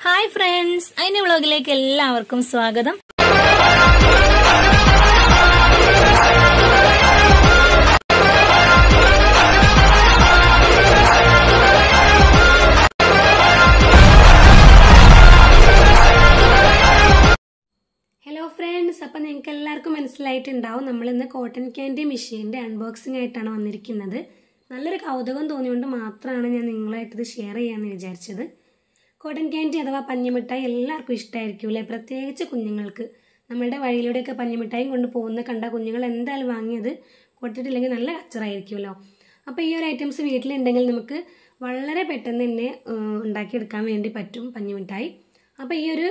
Hi friends അതിന്റെ വ്ളോഗിലേക്ക് എല്ലാവർക്കും സ്വാഗതം. ഹലോ ഫ്രണ്ട്സ് അപ്പം നിങ്ങൾക്ക് എല്ലാവർക്കും മനസ്സിലായിട്ടുണ്ടാവും നമ്മൾ ഇന്ന് കോട്ടൺ ക്യാൻഡി മെഷീന്റെ അൺബോക്സിംഗ് ആയിട്ടാണ് വന്നിരിക്കുന്നത്. നല്ലൊരു കൗതുകം തോന്നിയുകൊണ്ട് മാത്രമാണ് ഞാൻ നിങ്ങളായിട്ടിത് ഷെയർ ചെയ്യാമെന്ന് വിചാരിച്ചത്. കോട്ടൺ ക്യാൻഡി അഥവാ പഞ്ഞിമിഠായി എല്ലാവർക്കും ഇഷ്ടമായിരിക്കും അല്ലേ? പ്രത്യേകിച്ച് കുഞ്ഞുങ്ങൾക്ക്. നമ്മളുടെ വഴിയിലൂടെയൊക്കെ പഞ്ഞിമിഠായും കൊണ്ട് പോകുന്ന കണ്ട കുഞ്ഞുങ്ങൾ എന്തായാലും വാങ്ങിയത് കൊടുത്തിട്ടില്ലെങ്കിൽ നല്ല കച്ചറായിരിക്കുമല്ലോ. അപ്പോൾ ഈ ഒരു ഐറ്റംസ് വീട്ടിലുണ്ടെങ്കിൽ നമുക്ക് വളരെ പെട്ടെന്ന് തന്നെ ഉണ്ടാക്കിയെടുക്കാൻ വേണ്ടി പറ്റും പഞ്ഞിമിഠായി. അപ്പോൾ ഈ ഒരു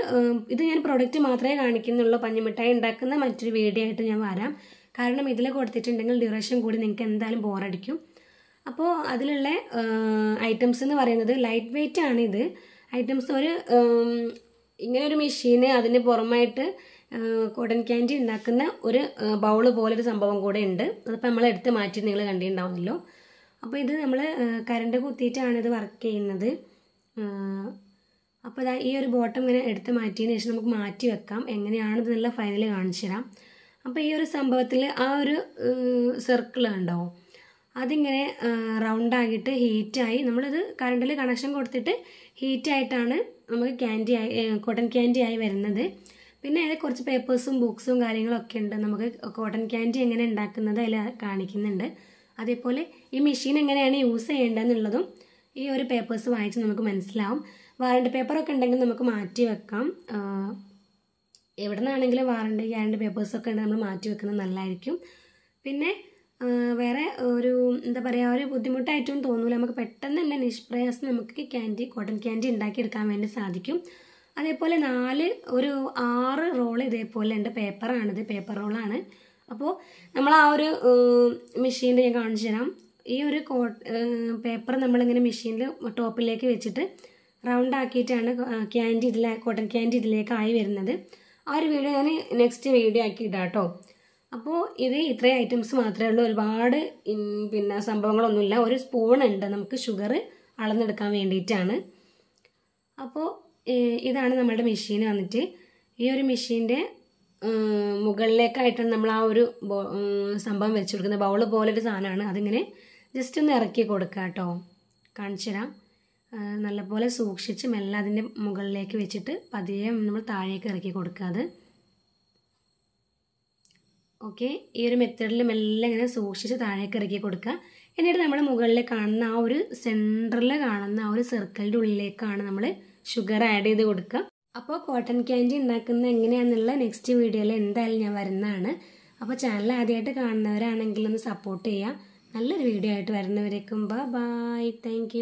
ഇത് ഞാൻ പ്രൊഡക്റ്റ് മാത്രമേ കാണിക്കുന്നുള്ളൂ. പഞ്ഞിമിഠായി ഉണ്ടാക്കുന്ന മറ്റൊരു വീഡിയോ ആയിട്ട് ഞാൻ വരാം. കാരണം ഇതിൽ കൊടുത്തിട്ടുണ്ടെങ്കിൽ ഡ്യൂറേഷൻ കൂടി നിങ്ങൾക്ക് എന്തായാലും ബോറടിക്കും അപ്പോൾ അതിലുള്ള ഐറ്റംസ് എന്ന് പറയുന്നത് ലൈറ്റ് വെയിറ്റ് ആണ് ഇത്. ഐറ്റംസ് ഒരു ഇങ്ങനെ ഒരു മെഷീന് അതിന് പുറമായിട്ട് കോട്ടൺ ക്യാൻഡി ഉണ്ടാക്കുന്ന ഒരു ബൗൾ പോലൊരു സംഭവം കൂടെ ഉണ്ട്. അതിപ്പോൾ നമ്മൾ എടുത്ത് മാറ്റി നിങ്ങൾ കണ്ടിട്ടുണ്ടാവുമല്ലോ. അപ്പോൾ ഇത് നമ്മൾ കറണ്ട് കുത്തിയിട്ടാണ് ഇത് വർക്ക് ചെയ്യുന്നത്. അപ്പോൾ ഇതാ ഈ ഒരു ബോട്ടം ഇങ്ങനെ എടുത്ത് മാറ്റിയതിന് ശേഷം നമുക്ക് മാറ്റി വെക്കാം. എങ്ങനെയാണ് നല്ല ഫൈനൽ കാണിച്ചു തരാം. അപ്പോൾ ഈ ഒരു സംഭവത്തിൽ ആ ഒരു സർക്കിൾ ഉണ്ടാവും അതിങ്ങനെ റൗണ്ടാക്കിയിട്ട് ഹീറ്റായി നമ്മളിത് കറണ്ടിൽ കണക്ഷൻ കൊടുത്തിട്ട് ഹീറ്റായിട്ടാണ് നമുക്ക് ക്യാൻഡി ആയി കോട്ടൺ ക്യാൻഡി ആയി വരുന്നത്. പിന്നെ അതിൽ കുറച്ച് പേപ്പേഴ്സും ബുക്സും കാര്യങ്ങളൊക്കെ ഉണ്ട്. നമുക്ക് കോട്ടൺ ക്യാൻഡി എങ്ങനെ ഉണ്ടാക്കുന്നത് അതിൽ കാണിക്കുന്നുണ്ട്. അതേപോലെ ഈ മെഷീൻ എങ്ങനെയാണ് യൂസ് ചെയ്യേണ്ടതെന്നുള്ളതും ഈ ഒരു പേപ്പേഴ്സ് വായിച്ച് നമുക്ക് മനസ്സിലാവും. വാറണ്ടി പേപ്പറൊക്കെ ഉണ്ടെങ്കിൽ നമുക്ക് മാറ്റി വെക്കാം. എവിടെ നിന്നാണെങ്കിലും വാറണ്ടി ഗ്യാരണ്ടി പേപ്പേഴ്സൊക്കെ ഉണ്ടെങ്കിൽ നമ്മൾ മാറ്റി വെക്കുന്നത് നല്ലതായിരിക്കും. പിന്നെ വേറെ ഒരു എന്താ പറയുക ഒരു ബുദ്ധിമുട്ടായിട്ടും തോന്നില്ല നമുക്ക് പെട്ടെന്ന് തന്നെ നിഷ്പ്രയാസം നമുക്ക് ക്യാൻഡി കോട്ടൺ ക്യാൻഡി ഉണ്ടാക്കിയെടുക്കാൻ വേണ്ടി സാധിക്കും. അതേപോലെ നാല് ഒരു ആറ് റോൾ ഇതേപോലെ ഉണ്ട് പേപ്പറാണിത് പേപ്പർ റോളാണ് അപ്പോൾ നമ്മൾ ആ ഒരു മെഷീനിൽ ഞാൻ കാണിച്ചു തരാം. ഈ ഒരു കോ പേപ്പർ നമ്മളിങ്ങനെ മെഷീനിൽ ടോപ്പിലേക്ക് വെച്ചിട്ട് റൗണ്ട് ആക്കിയിട്ടാണ് ക്യാൻഡി ഇതിലെ കോട്ടൺ ക്യാൻഡി ഇതിലേക്ക് ആയി വരുന്നത്. ആ ഒരു വീഡിയോ ഞാൻ നെക്സ്റ്റ് വീഡിയോ ആക്കി ഇടാം കേട്ടോ അപ്പോൾ ഇത് ഇത്രയും ഐറ്റംസ് മാത്രമേ ഉള്ളൂ. ഒരുപാട് പിന്നെ സംഭവങ്ങളൊന്നുമില്ല. ഒരു സ്പൂൺ ഉണ്ട്. നമുക്ക് ഷുഗർ അളന്നെടുക്കാൻ വേണ്ടിയിട്ടാണ്. അപ്പോൾ ഇതാണ് നമ്മുടെ മെഷീൻ വന്നിട്ട്. ഈ ഒരു മെഷീന്റെ മുകളിലേക്കായിട്ടാണ് നമ്മൾ ആ ഒരു സംഭവം വെച്ച് കൊടുക്കുന്നത്. ബൗൾ പോലൊരു സാധനമാണ്. അതിങ്ങനെ ജസ്റ്റ് ഒന്ന് ഇറക്കി കൊടുക്കുക കേട്ടോ കാണിച്ചു തരാം. നല്ലപോലെ സൂക്ഷിച്ച് മെല്ലെ അതിന്റെ മുകളിലേക്ക് വെച്ചിട്ട് പതിയെ നമ്മൾ താഴേക്ക് ഇറക്കി കൊടുക്കുക അത്. ഓക്കെ? ഈ ഒരു മെത്തേഡിൽ മെല്ലെ ഇങ്ങനെ സൂക്ഷിച്ച് താഴേക്ക് ഇറക്കി കൊടുക്കുക. എന്നിട്ട് നമ്മൾ മുകളിൽ കാണുന്ന ആ ഒരു സെന്ററിൽ കാണുന്ന ആ ഒരു സർക്കിളിന്റെ ഉള്ളിലേക്കാണ് നമ്മൾ ഷുഗർ ആഡ് ചെയ്ത് കൊടുക്കുക. അപ്പോൾ കോട്ടൺ ക്യാൻഡി ഉണ്ടാക്കുന്ന എങ്ങനെയാണെന്നുള്ള നെക്സ്റ്റ് വീഡിയോയിൽ എന്തായാലും ഞാൻ വരുന്നതാണ്. അപ്പോൾ ചാനൽ ആദ്യമായിട്ട് കാണുന്നവരാണെങ്കിൽ ഒന്ന് സപ്പോർട്ട് ചെയ്യുക. നല്ലൊരു വീഡിയോ ആയിട്ട് വരുന്നവരേക്കും ബൈ താങ്ക്